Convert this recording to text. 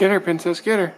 Get her, princess, get her.